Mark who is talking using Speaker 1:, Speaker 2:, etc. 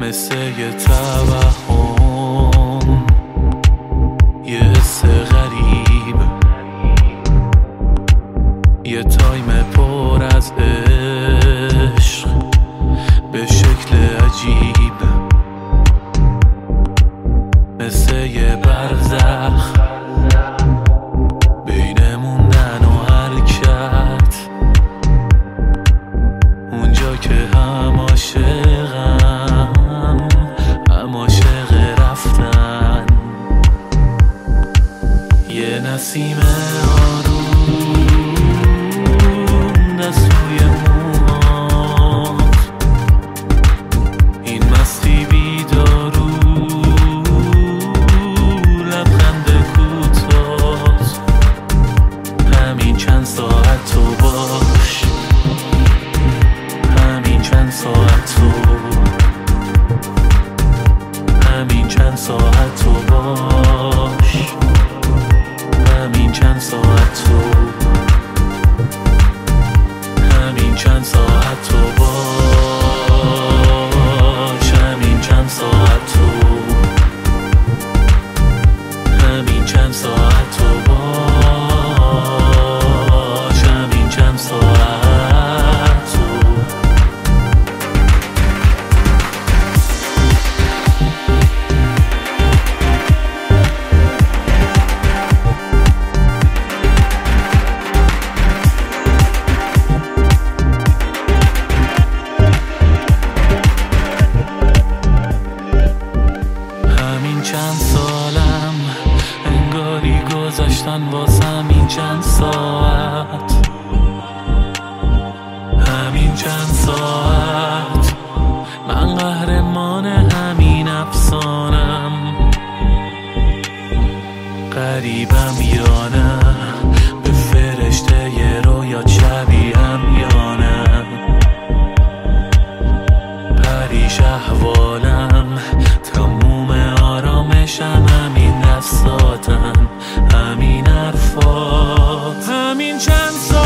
Speaker 1: مثل یه تو باش. همین چند ساعت تو. همین چند ساعت تو باش. همین چند ساعت تو. همین چند ساعت تو گذاشتن واسم همین چند ساعت. همین چند ساعت. من قهرمان همین افسانم. قریبم یا نه؟ به فرشته ی رویا شبیهم یا نه؟ پریش احوالم. همین چند سال